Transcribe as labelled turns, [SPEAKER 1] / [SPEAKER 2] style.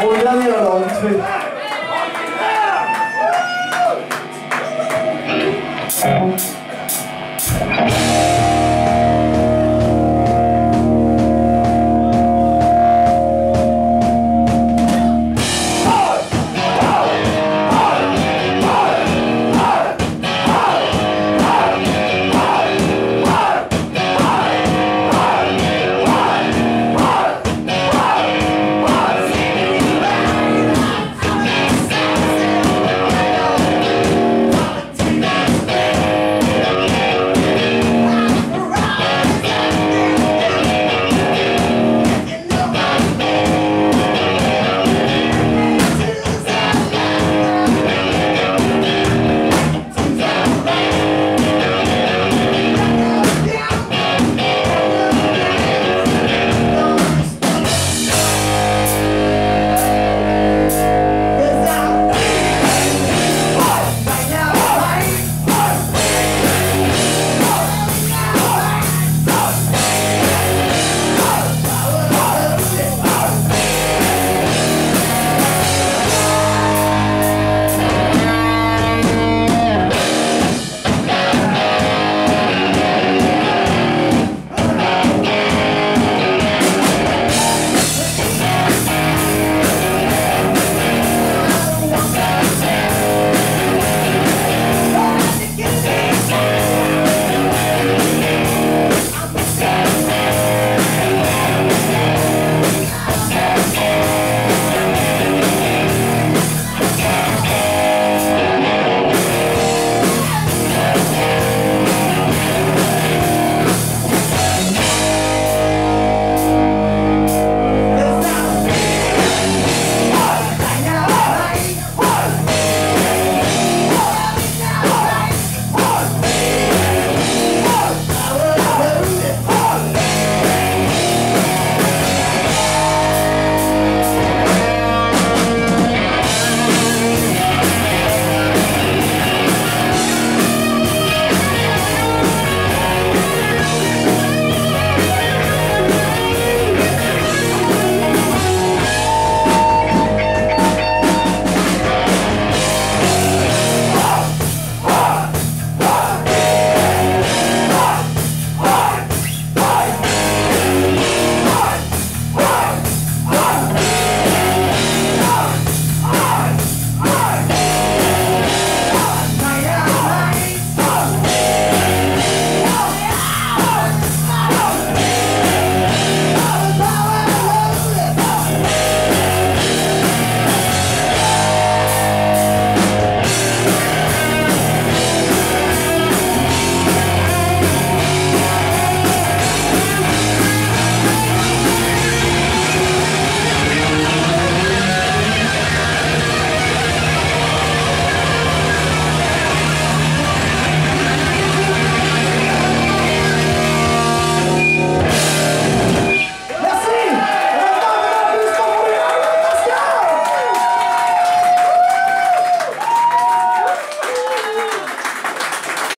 [SPEAKER 1] Håll den ner då. Thank